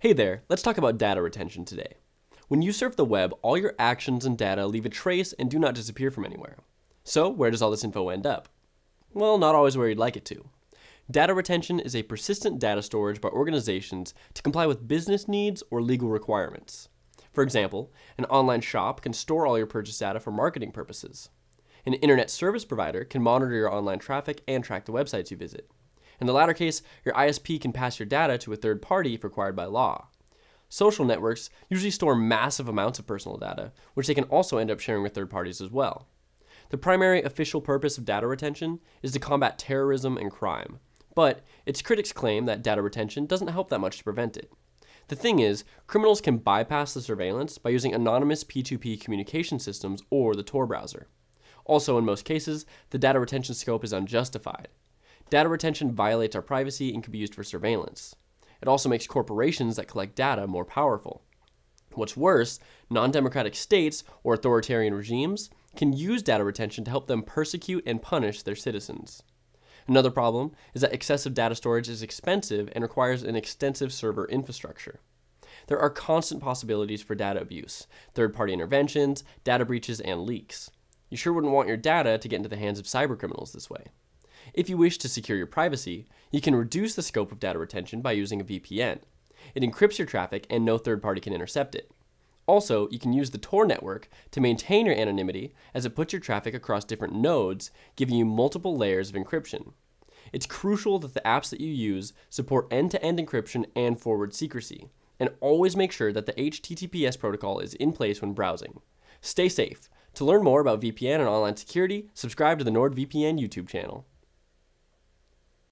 Hey there, let's talk about data retention today. When you surf the web, all your actions and data leave a trace and do not disappear from anywhere. So, where does all this info end up? Well, not always where you'd like it to. Data retention is a persistent data storage by organizations to comply with business needs or legal requirements. For example, an online shop can store all your purchase data for marketing purposes. An internet service provider can monitor your online traffic and track the websites you visit. In the latter case, your ISP can pass your data to a third party if required by law. Social networks usually store massive amounts of personal data, which they can also end up sharing with third parties as well. The primary official purpose of data retention is to combat terrorism and crime, but its critics claim that data retention doesn't help that much to prevent it. The thing is, criminals can bypass the surveillance by using anonymous P2P communication systems or the Tor browser. Also, in most cases, the data retention scope is unjustified. Data retention violates our privacy and can be used for surveillance. It also makes corporations that collect data more powerful. What's worse, non democratic states or authoritarian regimes can use data retention to help them persecute and punish their citizens. Another problem is that excessive data storage is expensive and requires an extensive server infrastructure. There are constant possibilities for data abuse, third party interventions, data breaches, and leaks. You sure wouldn't want your data to get into the hands of cybercriminals this way. If you wish to secure your privacy, you can reduce the scope of data retention by using a VPN. It encrypts your traffic and no third party can intercept it. Also, you can use the Tor network to maintain your anonymity as it puts your traffic across different nodes, giving you multiple layers of encryption. It's crucial that the apps that you use support end to end encryption and forward secrecy, and always make sure that the HTTPS protocol is in place when browsing. Stay safe. To learn more about VPN and online security, subscribe to the NordVPN YouTube channel.